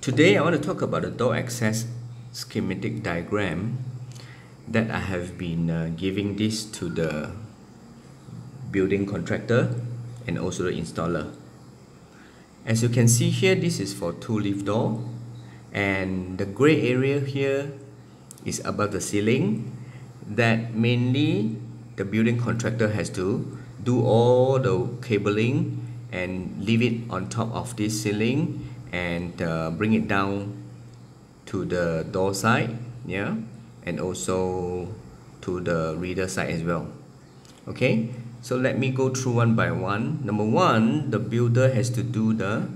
Today I want to talk about the door access schematic diagram that I have been uh, giving this to the building contractor and also the installer. As you can see here, this is for two lift door and the gray area here is above the ceiling that mainly the building contractor has to do all the cabling and leave it on top of this ceiling and uh, bring it down to the door side yeah and also to the reader side as well. Okay? So let me go through one by one. Number one the builder has to do the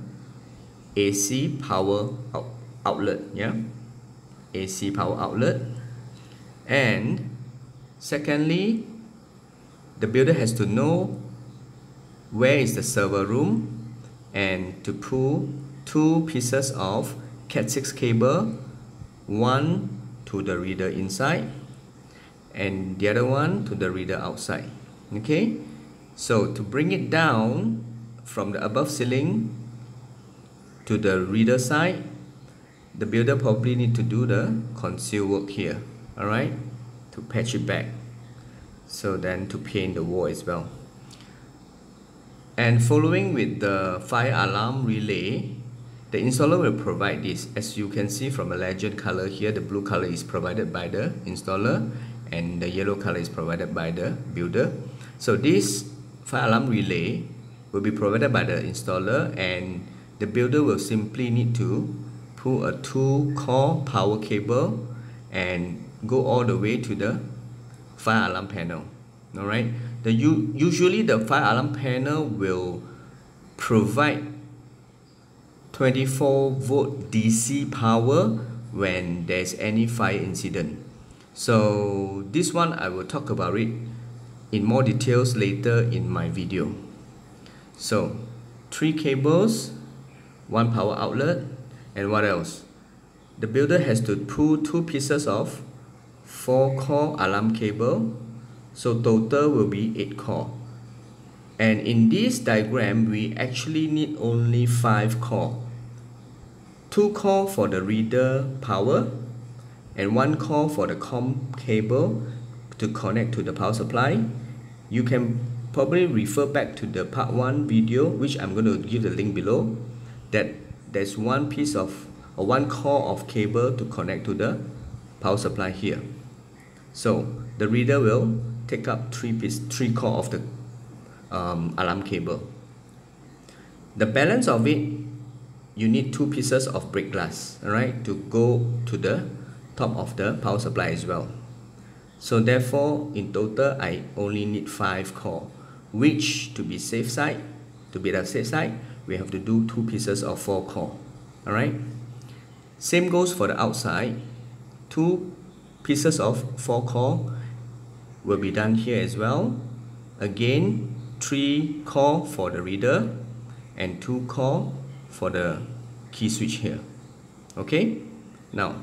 AC power out outlet yeah? AC power outlet. And secondly the builder has to know where is the server room and to pull two pieces of Cat6 cable one to the reader inside and the other one to the reader outside okay? So to bring it down from the above ceiling to the reader side the builder probably need to do the conceal work here alright? To patch it back so then to paint the wall as well. And following with the fire alarm relay the installer will provide this. As you can see from the legend color here, the blue color is provided by the installer and the yellow color is provided by the builder. So this fire alarm relay will be provided by the installer and the builder will simply need to pull a two core power cable and go all the way to the fire alarm panel. Alright, the usually the fire alarm panel will provide 24 volt DC power when there's any fire incident. So this one I will talk about it in more details later in my video. So three cables, one power outlet and what else? The builder has to pull two pieces of 4 core alarm cable so total will be 8 core and in this diagram we actually need only 5 core. Two core for the reader power and one core for the COM cable to connect to the power supply. You can probably refer back to the part 1 video which I'm going to give the link below that there's one piece of or one core of cable to connect to the power supply here. So the reader will take up three piece three core of the um, alarm cable. The balance of it you need two pieces of break glass alright to go to the top of the power supply as well. So therefore in total I only need five core which to be safe side to be the safe side we have to do two pieces of four core alright? Same goes for the outside. Two pieces of four core will be done here as well. Again three core for the reader and two core for the key switch here. Okay? Now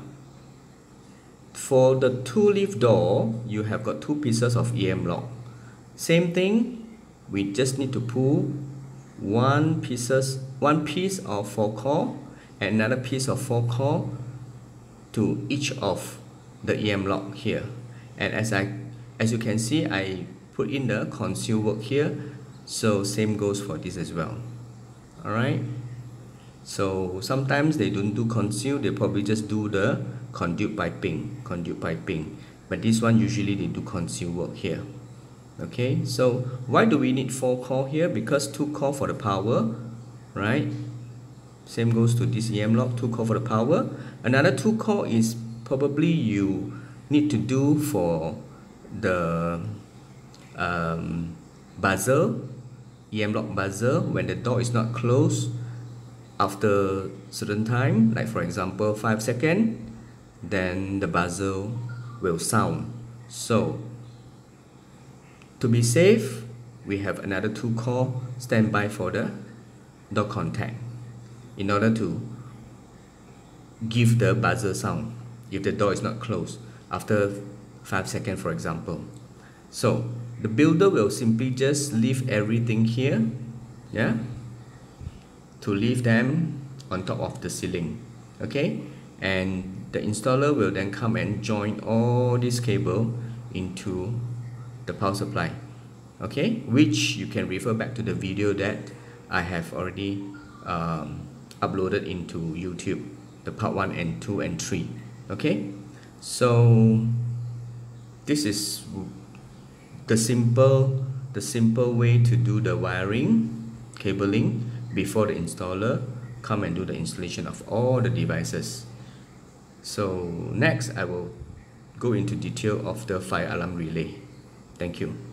for the two leaf door you have got two pieces of EM lock. Same thing we just need to pull one pieces one piece of four core and another piece of four core to each of the EM lock here. And as I as you can see I put in the conceal work here so same goes for this as well alright so sometimes they don't do conceal, they probably just do the conduit piping, conduit piping. But this one usually they do conceal work here. Okay, so why do we need four core here? Because two core for the power, right? Same goes to this EM lock, two core for the power. Another two core is probably you need to do for the um, buzzer, EM lock buzzer when the door is not closed after certain time like for example 5 seconds then the buzzer will sound. So to be safe we have another two core standby for the door contact. In order to give the buzzer sound if the door is not closed after 5 seconds for example. So the builder will simply just leave everything here yeah to leave them on top of the ceiling okay? And the installer will then come and join all this cable into the power supply okay? Which you can refer back to the video that I have already um, uploaded into YouTube the part 1 and 2 and 3 okay? So this is the simple the simple way to do the wiring cabling before the installer come and do the installation of all the devices. So next I will go into detail of the fire alarm relay. Thank you